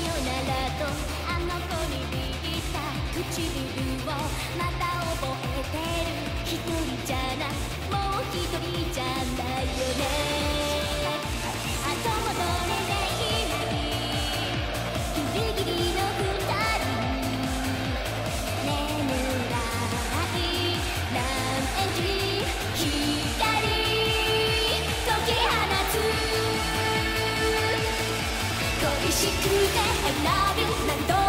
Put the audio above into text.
よならとあの子に握った唇をまた覚えてる。一人じゃないもう一人じゃないよね。しくて選ぶ何度